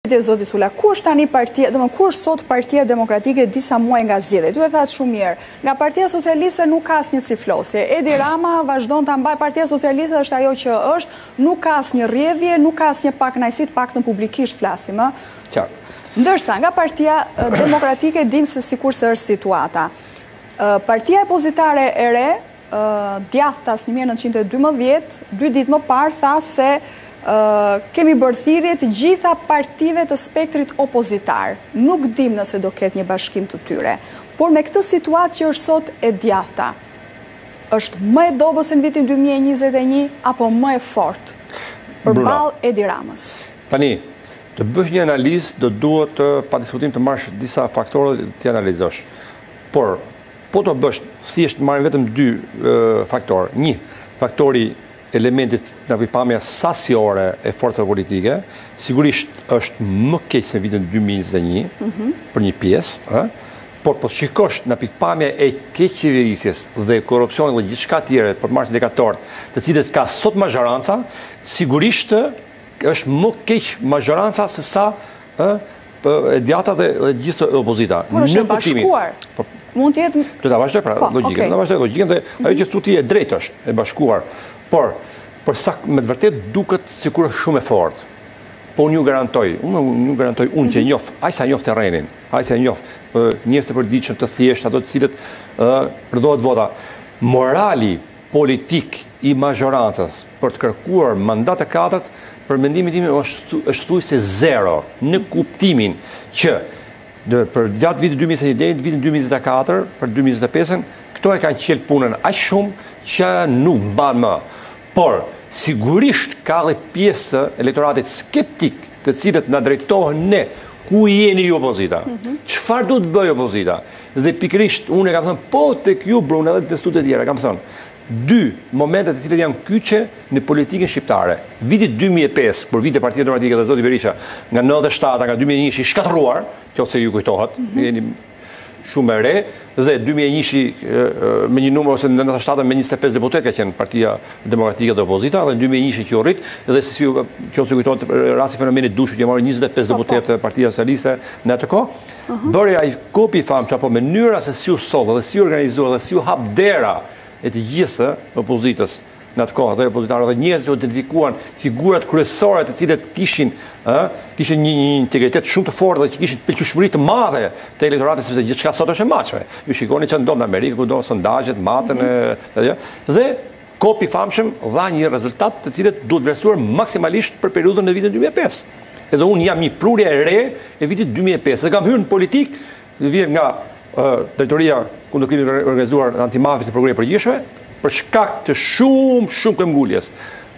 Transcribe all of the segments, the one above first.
Pyetje zoti Sula, ku është tani partia, domethënë ku është sot Partia Demokratike disa muaj nga zgjedhjet? Ju e thatë shumë mirë. Nga Partia Socialiste nuk ka asnjë ciflosje. Edi Rama vazhdon ta mbajë Partia Socialiste është ajo që është, nuk ka asnjë rrjedhje, nuk ka asnjë pakënaqësi, të paktën publikisht flasim, ë. Qartë. Ndërsa nga Partia Demokratike dimë se sikurse është situata. Partia opozitare e re djathtas një mijë e nëntëqind e dymbëdhjetë, dy ditë më parë tha se kemi bërë thirrje të gjitha partive të spektrit opozitar. Nuk dim nëse do ketë një bashkim të tyre. Por me këtë situatë që është sot e djathta, është më e dobët se në vitin 2021 apo më e fort përballë Edi Ramës? Tani, të bësh një analizë, do duhet padiskutim të marrësh disa faktorë të analizosh. Por, Po të bësh, thjesht marrin vetëm dy faktorë. Një, faktori i elementit nga pikëpamja sasiore e forcave politike, sigurisht është më keq se vitin 2021, mhm. për një pjesë, por po të shikosh nga pikëpamja e keqqeverisjes dhe korrupsionit dhe gjithçka tjetër po marrim indikatorët, të cilët ka sot mazhoranca, sigurisht është më keq mazhoranca sesa Ë? Po, e djathta dhe gjithë opozita. Por është bashkuar. Po, mund të jetë Do ta vazhdoj pra po, logjikën, do ta vazhdoj logjikën dhe mhm. ajo që thotë ti e drejtë, është e bashkuar. Por për sa me të vërtetë duket sikur është shumë e fortë. Po unë ju garantoj, unë ju garantoj unë që mhm. njoh, aq sa njoh terrenin, aq sa njoh njerëz të përditshëm të thjeshtë, ato të cilët ë përdohet vota. Morali politik i mazhorancës për të kërkuar mandat të katërt, për mendimin tim është thuajse zero, në kuptimin që përgjatë vitit dy mijë e njëzet e një deri në vitin dy mijë e njëzet e katër, për dy mijë e njëzet e pesën, këto e kanë qelb punën aq shumë që nuk mban më. Por, sigurisht ka edhe pjesë të elektoratit skeptik, të cilët na drejtohen ne, ku jeni ju opozita? Çfarë duhet të bëjë opozita? Dhe pikërisht unë kam thënë po tek ju Bruna edhe te studiot e tjera kam thënë dy momente të cilët janë kyçe në politikën shqiptare. Viti 2005, kur vite Partia Demokratike dhe zoti Berisha nga 97 nga 2001-shi i shkatërruar, qoftë se ju kujtohet, mm -hmm. jeni shumë e re dhe 2001-shi me një numër ose në 97 me 25 deputetë ka qenë Partia Demokratike dhe opozita dhe 2001-shi që u rrit dhe siç ju qoftë se kujtohet rasti i fenomenit Dushkut që mori 25 po, po. deputetë Partia Socialiste në atë kohë bëri ai KOP-i i famshëm apo mënyra se si u soll dhe si u organizua dhe si u hap dera e të gjithë opozitës në atë kohë dhe opozitarë dhe njerëzit, u identifikuan figurat kryesore të cilët kishin ë kishin një, një integritet shumë të fortë dhe që kishin pëlqyeshmëri të madhe te elektorati sepse gjithçka sot është e matshme. Ju shikoni ça ndodh në Amerikë, ku ndodh, sondazhet maten e, dhe KOP-i i famshëm dha një rezultat të cilat duhet vlerësuar maksimalisht për periudhën në vitin 2005. Edhe unë jam një prurje e re e vitit 2005 dhe kam hyrë në politikë, vij nga drejtoria kundër krimit organizuar antimafia në prokurori përgjithshme për shkak të shumë shumë këmbënguljes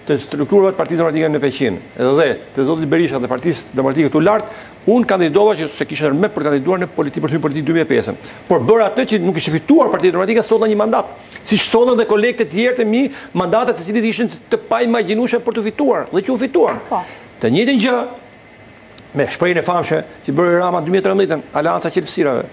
të strukturave të Partisë Demokratike në Peqin dhe të zotit Berisha dhe Partisë Demokratike të lartë Unë kandidova që se kisha ndërmend për të kandiduar në politikë për të hyrë politikë 2005-ën. Por bëra atë që nuk kishte fituar Partia Demokratike solla një mandat. Siç sollën dhe kolegët e tjerë të mi, mandate të cilat ishin të paimagjinueshme për t'u fituar dhe që u fituan. Po. Të njëjtën gjë me shprehjen e famshme që bëri Rama 2013-ën, Aleanca e Qelbësirave.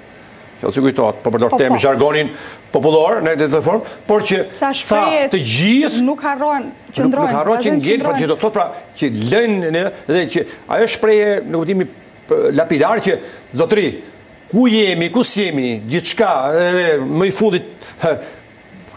që të kujtohet, po përdor po, termi po. zhargonin popullor në këtë të formë, por që sa shprehje të gjithë nuk harrohen, qëndrojnë, nuk harrohen që ngel, por që do të thotë pra që lënë në dhe që ajo shprehje në kuptimin lapidar që zotëri ku jemi, ku s'jemi, gjithçka edhe më i fundit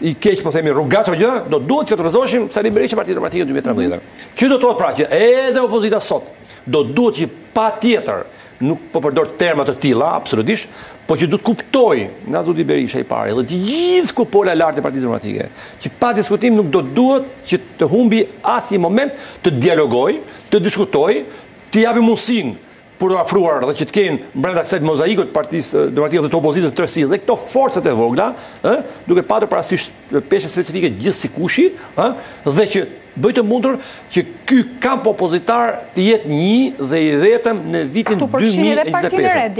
i keq po themi rrugaç apo gjë, do duhet të rrëzoheshin Sali Berisha Partia Demokratike 2013. Që do të thotë pra që edhe opozita sot do duhet që patjetër nuk po përdor terma të tilla absolutisht, po që duhet të kuptojë nga zoti Berisha i pari dhe të gjithë kupola e lartë e Partisë Demokratike, që pa diskutim nuk do duhet që të humbë asnjë moment të dialogojë, të diskutojë, t'i japi mundësinë për t'u afruar dhe që të kenë brenda kësaj mozaikut të partisë eh, demokratike dhe të opozitës në tërësi dhe këto forcat e vogla, ë, eh, duke patur parasysh eh, peshën specifike gjithsekushi, ë, dhe që të bëjë të mundur që ky kamp opozitar të jetë një dhe i vetëm në vitin 2025.